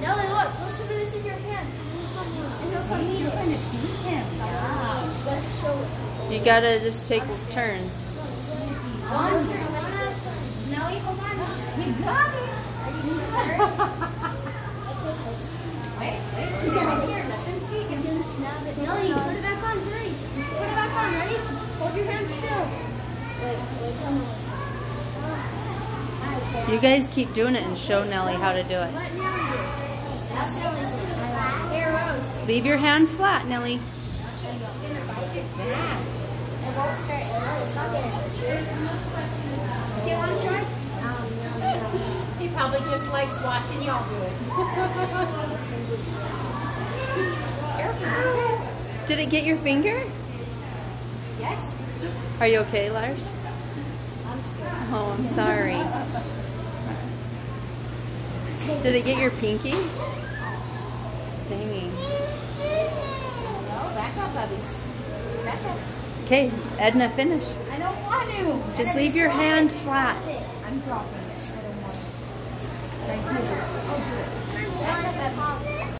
Nelly, look. Let's put this in your hand. And he'll come eat it. Let's show it. You gotta just take turns. One, Nelly, hold on. You got it. Wait, wait. Here, let them see. He's gonna snap it. Nelly, put it back on. Three. Put it back on. Ready? Hold your hand still. Wait, wait, come on. You guys keep doing it and show Nellie how to do it. Let Nelly do it. That's Nelly's hand. Here, Rose. Leave your hand flat, Nellie. It won't hurt. It's not gonna hurt you. You want to try? He probably just likes watching y'all do it. Did it get your finger? Yes. Are you okay, Lars? I'm scared. Oh, I'm sorry. Did it get your pinky? Dang. No, back up, bubbies. Back up. Okay, Edna, finish. I don't want to. Just leave your hand flat. I'm dropping it. I don't want it. But I did it. I'll do